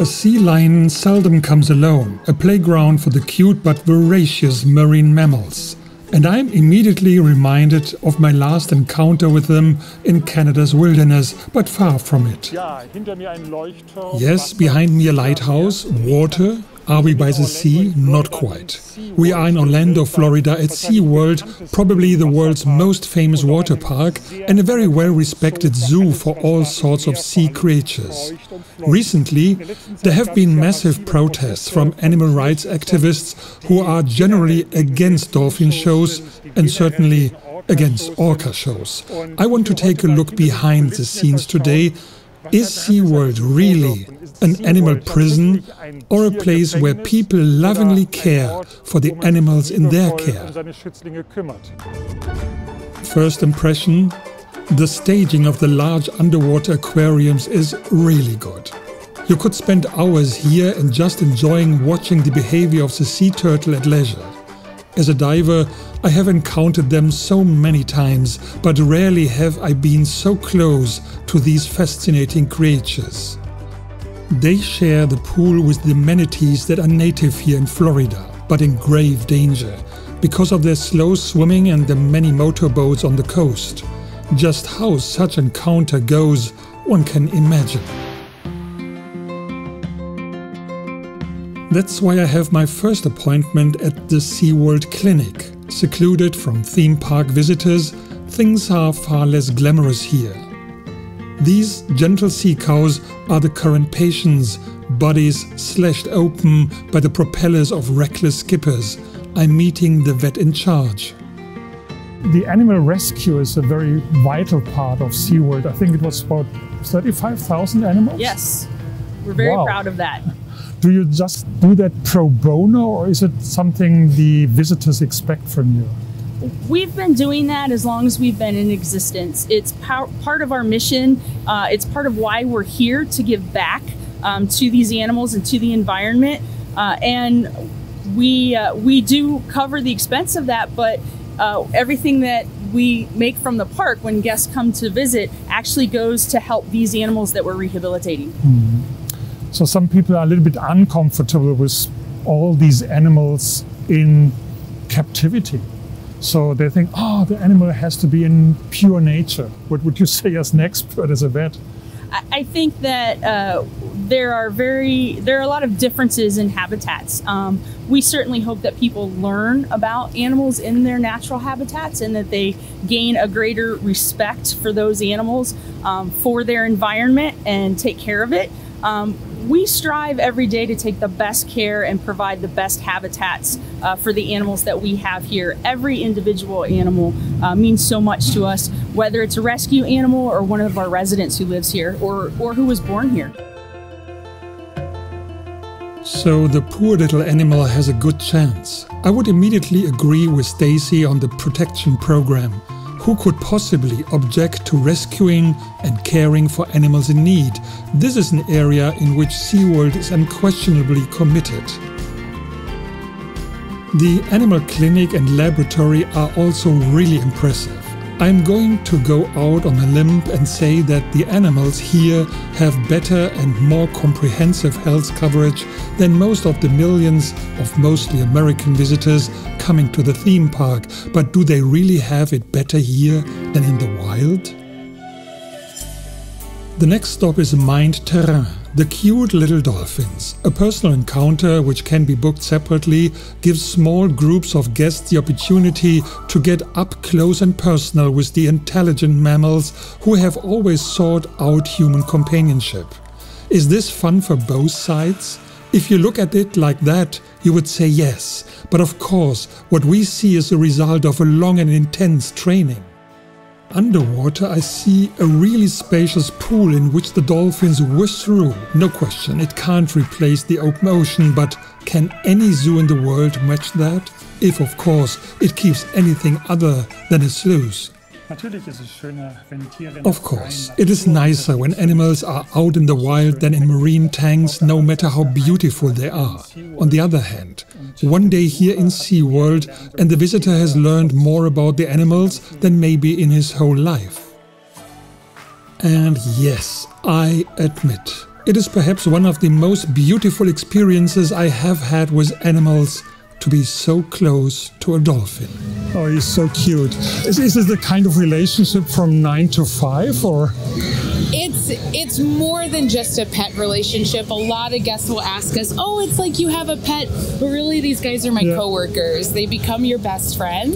A sea lion seldom comes alone, a playground for the cute but voracious marine mammals. And I'm immediately reminded of my last encounter with them in Canada's wilderness, but far from it. Yes, behind me a lighthouse, water, are we by the sea? Not quite. We are in Orlando, Florida at SeaWorld, probably the world's most famous water park and a very well respected zoo for all sorts of sea creatures. Recently, there have been massive protests from animal rights activists who are generally against dolphin shows and certainly against orca shows. I want to take a look behind the scenes today is SeaWorld really an animal prison or a place where people lovingly care for the animals in their care? First impression the staging of the large underwater aquariums is really good. You could spend hours here and just enjoying watching the behavior of the sea turtle at leisure. As a diver, I have encountered them so many times, but rarely have I been so close to these fascinating creatures. They share the pool with the manatees that are native here in Florida, but in grave danger because of their slow swimming and the many motorboats on the coast. Just how such an encounter goes, one can imagine. That's why I have my first appointment at the SeaWorld Clinic. Secluded from theme park visitors, things are far less glamorous here. These gentle sea cows are the current patients, bodies slashed open by the propellers of reckless skippers. I'm meeting the vet in charge. The animal rescue is a very vital part of SeaWorld. I think it was about 35,000 animals? Yes, we're very wow. proud of that. Do you just do that pro bono or is it something the visitors expect from you? We've been doing that as long as we've been in existence. It's part of our mission. Uh, it's part of why we're here to give back um, to these animals and to the environment. Uh, and we uh, we do cover the expense of that, but uh, everything that we make from the park when guests come to visit actually goes to help these animals that we're rehabilitating. Mm. So some people are a little bit uncomfortable with all these animals in captivity. So they think, oh, the animal has to be in pure nature. What would you say as an expert, as a vet? I think that uh, there are very there are a lot of differences in habitats. Um, we certainly hope that people learn about animals in their natural habitats and that they gain a greater respect for those animals, um, for their environment, and take care of it. Um, we strive every day to take the best care and provide the best habitats uh, for the animals that we have here. Every individual animal uh, means so much to us, whether it's a rescue animal or one of our residents who lives here or, or who was born here. So the poor little animal has a good chance. I would immediately agree with Stacy on the protection program. Who could possibly object to rescuing and caring for animals in need? This is an area in which SeaWorld is unquestionably committed. The animal clinic and laboratory are also really impressive. I'm going to go out on a limb and say that the animals here have better and more comprehensive health coverage than most of the millions of mostly American visitors coming to the theme park. But do they really have it better here than in the wild? The next stop is Mind Terrain, the cute little dolphins. A personal encounter, which can be booked separately, gives small groups of guests the opportunity to get up close and personal with the intelligent mammals who have always sought out human companionship. Is this fun for both sides? If you look at it like that, you would say yes. But of course, what we see is the result of a long and intense training. Underwater, I see a really spacious pool in which the dolphins whiz through. No question, it can't replace the open ocean, but can any zoo in the world match that? If, of course, it keeps anything other than a sluice. Of course, it is nicer when animals are out in the wild than in marine tanks, no matter how beautiful they are. On the other hand, one day here in SeaWorld, and the visitor has learned more about the animals than maybe in his whole life. And yes, I admit, It is perhaps one of the most beautiful experiences I have had with animals to be so close to a dolphin. Oh, he's so cute. Is, is this the kind of relationship from nine to five or? It's it's more than just a pet relationship. A lot of guests will ask us, "Oh, it's like you have a pet," but really, these guys are my yeah. coworkers. They become your best friend.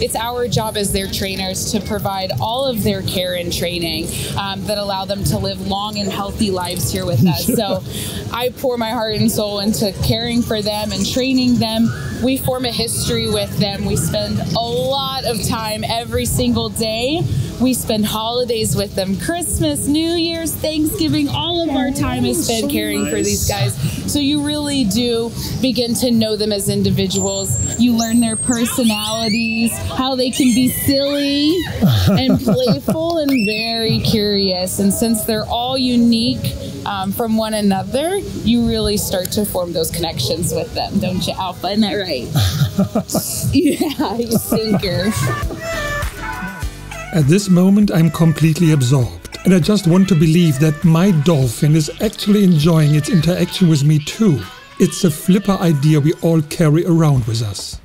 It's our job as their trainers to provide all of their care and training um, that allow them to live long and healthy lives here with us. so, I pour my heart and soul into caring for them and training them. We form a history with them. We spend a lot of time every single day. We spend holidays with them, Christmas, New Year's, Thanksgiving, all of our time is spent caring for these guys. So you really do begin to know them as individuals. You learn their personalities, how they can be silly and playful and very curious. And since they're all unique um, from one another, you really start to form those connections with them, don't you, Alpha? Isn't that right? yeah, you sinker. At this moment, I'm completely absorbed, and I just want to believe that my dolphin is actually enjoying its interaction with me too. It's a flipper idea we all carry around with us.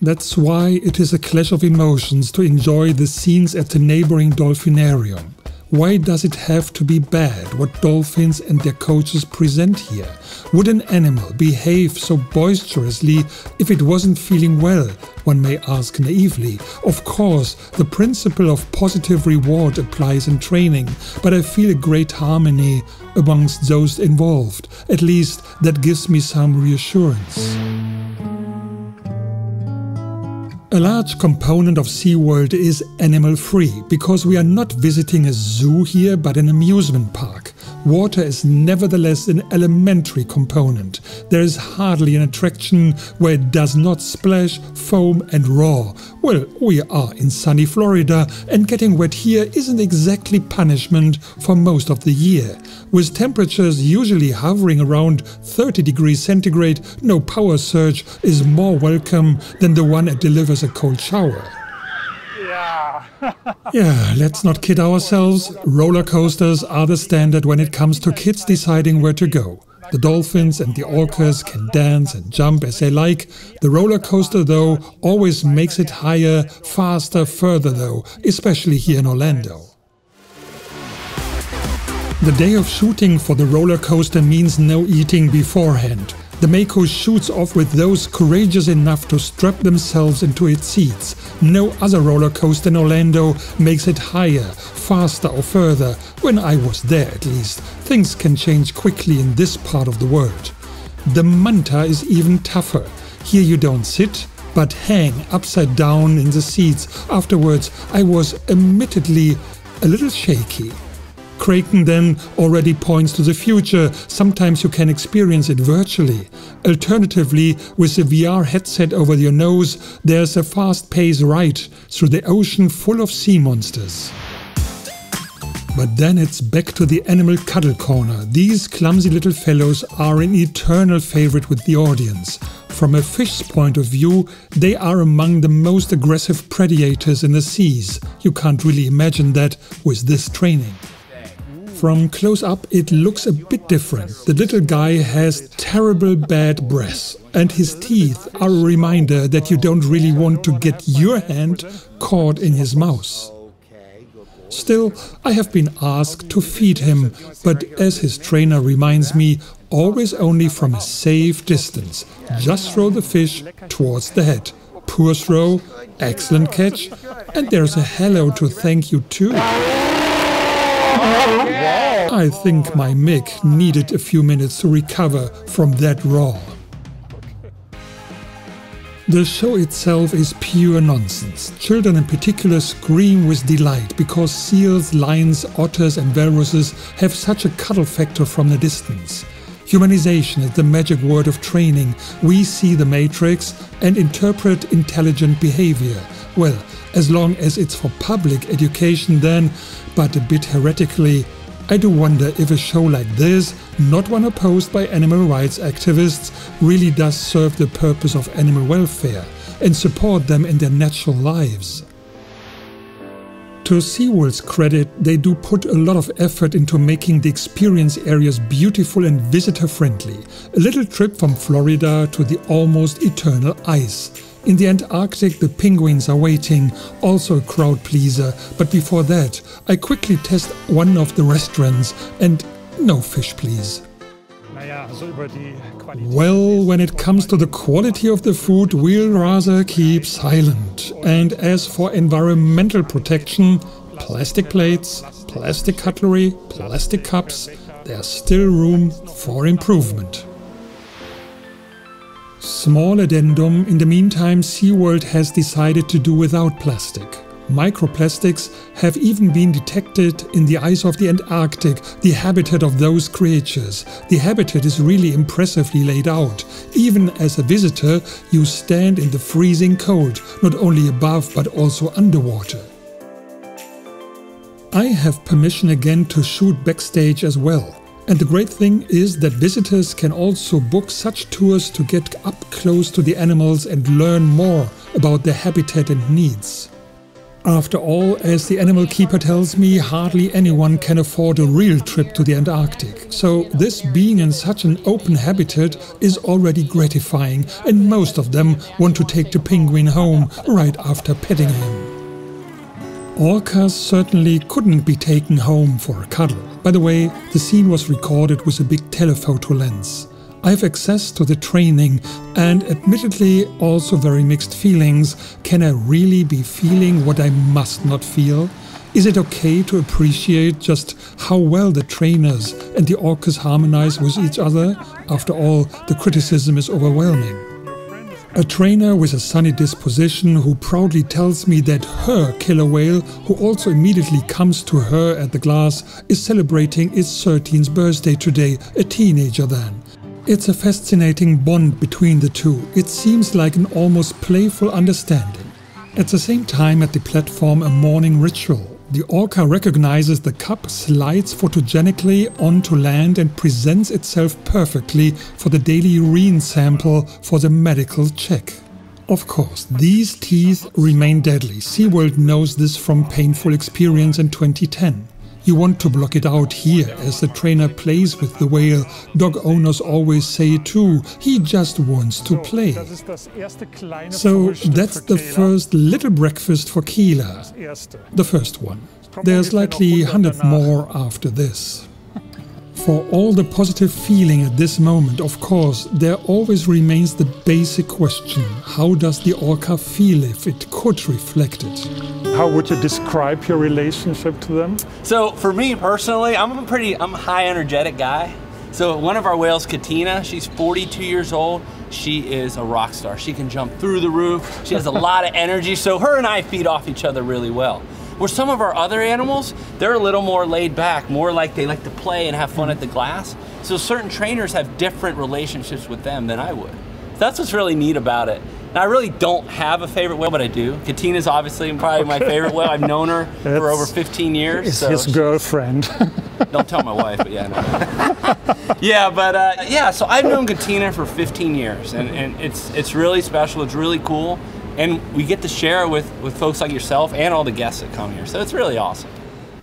That's why it is a clash of emotions to enjoy the scenes at the neighboring dolphinarium. Why does it have to be bad what dolphins and their coaches present here? Would an animal behave so boisterously if it wasn't feeling well? One may ask naively. Of course, the principle of positive reward applies in training, but I feel a great harmony amongst those involved. At least that gives me some reassurance. A large component of SeaWorld is animal free because we are not visiting a zoo here but an amusement park. Water is nevertheless an elementary component. There is hardly an attraction where it does not splash, foam, and roar. Well, we are in sunny Florida, and getting wet here isn't exactly punishment for most of the year. With temperatures usually hovering around 30 degrees centigrade, no power surge is more welcome than the one that delivers a cold shower. Yeah. let's not kid ourselves. Roller coasters are the standard when it comes to kids deciding where to go. The dolphins and the orcas can dance and jump as they like. The roller coaster, though, always makes it higher, faster, further, though, especially here in Orlando. The day of shooting for the roller coaster means no eating beforehand. The Mako shoots off with those courageous enough to strap themselves into its seats. No other roller coaster in Orlando makes it higher, faster or further. When I was there at least, things can change quickly in this part of the world. The Manta is even tougher. Here you don't sit, but hang upside down in the seats. Afterwards, I was admittedly a little shaky. Kraken then already points to the future. Sometimes you can experience it virtually. Alternatively, with a VR headset over your nose, there's a fast paced ride through the ocean full of sea monsters. But then it's back to the animal cuddle corner. These clumsy little fellows are an eternal favorite with the audience. From a fish's point of view, they are among the most aggressive predators in the seas. You can't really imagine that with this training. From close up, it looks a bit different. The little guy has terrible bad breath, and his teeth are a reminder that you don't really want to get your hand caught in his mouth. Still, I have been asked to feed him, but as his trainer reminds me, always only from a safe distance. Just throw the fish towards the head. Poor throw, excellent catch, and there's a hello to thank you too. I think my mic needed a few minutes to recover from that roar. The show itself is pure nonsense. Children in particular scream with delight because seals, lions, otters, and walruses have such a cuddle factor from the distance. Humanization is the magic word of training. We see the matrix and interpret intelligent behavior. Well, as long as it's for public education, then, but a bit heretically, I do wonder if a show like this, not one opposed by animal rights activists, really does serve the purpose of animal welfare and support them in their natural lives. To SeaWorld's credit, they do put a lot of effort into making the experience areas beautiful and visitor friendly. A little trip from Florida to the almost eternal ice. In the Antarctic, the penguins are waiting, also a crowd pleaser, but before that, I quickly test one of the restaurants and no fish, please. Well, when it comes to the quality of the food, we'll rather keep silent. And as for environmental protection, plastic plates, plastic cutlery, plastic cups, there's still room for improvement. Small addendum, in the meantime, SeaWorld has decided to do without plastic. Microplastics have even been detected in the ice of the Antarctic, the habitat of those creatures. The habitat is really impressively laid out. Even as a visitor, you stand in the freezing cold, not only above but also underwater. I have permission again to shoot backstage as well. And the great thing is that visitors can also book such tours to get up close to the animals and learn more about their habitat and needs. After all, as the animal keeper tells me, hardly anyone can afford a real trip to the Antarctic. So this being in such an open habitat is already gratifying and most of them want to take the penguin home right after petting him. Orcas certainly couldn't be taken home for a cuddle. By the way, the scene was recorded with a big telephoto lens. I have access to the training and admittedly also very mixed feelings. Can I really be feeling what I must not feel? Is it okay to appreciate just how well the trainers and the orcas harmonize with each other? After all, the criticism is overwhelming. A trainer with a sunny disposition who proudly tells me that her killer whale, who also immediately comes to her at the glass, is celebrating its 13th birthday today, a teenager then. It's a fascinating bond between the two. It seems like an almost playful understanding. At the same time, at the platform, a morning ritual. The orca recognizes the cup, slides photogenically onto land, and presents itself perfectly for the daily urine sample for the medical check. Of course, these teeth remain deadly. SeaWorld knows this from painful experience in 2010. You want to block it out here as the trainer plays with the whale. Dog owners always say too, he just wants to play. So that's the first little breakfast for Keela. The first one. There's likely a hundred more after this. For all the positive feeling at this moment, of course, there always remains the basic question how does the orca feel if it could reflect it? How would you describe your relationship to them? So for me personally, I'm a pretty, I'm a high energetic guy. So one of our whales, Katina, she's 42 years old. She is a rock star. She can jump through the roof. She has a lot of energy. So her and I feed off each other really well. Where some of our other animals, they're a little more laid back, more like they like to play and have fun at the glass. So certain trainers have different relationships with them than I would. That's what's really neat about it. Now, I really don't have a favorite whale, but I do. Katina's obviously probably my favorite whale. I've known her for over 15 years. It's so his girlfriend. don't tell my wife, but yeah, no. yeah, but uh, yeah. So I've known Katina for 15 years, and, and it's it's really special. It's really cool, and we get to share with with folks like yourself and all the guests that come here. So it's really awesome.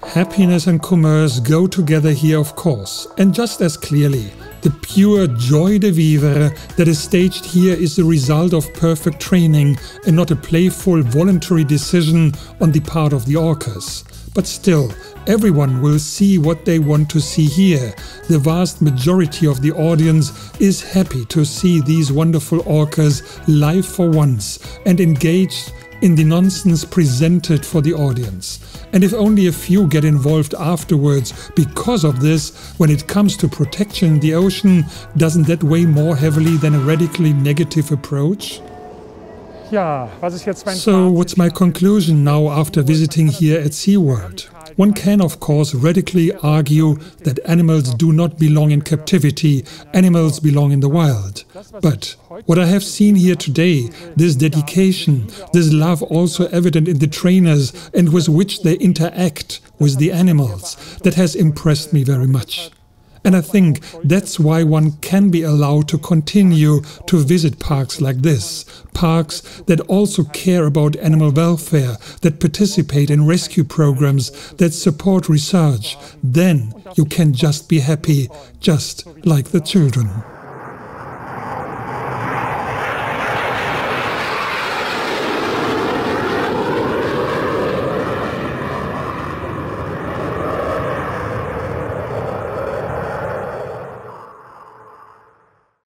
Happiness and commerce go together here, of course, and just as clearly. The pure joy de vivre that is staged here is the result of perfect training and not a playful voluntary decision on the part of the orcas. But still, everyone will see what they want to see here. The vast majority of the audience is happy to see these wonderful orcas live for once and engaged in the nonsense presented for the audience. And if only a few get involved afterwards because of this, when it comes to protection the ocean, doesn't that weigh more heavily than a radically negative approach? So, what's my conclusion now after visiting here at SeaWorld? One can, of course, radically argue that animals do not belong in captivity, animals belong in the wild. But what I have seen here today, this dedication, this love also evident in the trainers and with which they interact with the animals, that has impressed me very much. And I think that's why one can be allowed to continue to visit parks like this. Parks that also care about animal welfare, that participate in rescue programs, that support research. Then you can just be happy, just like the children.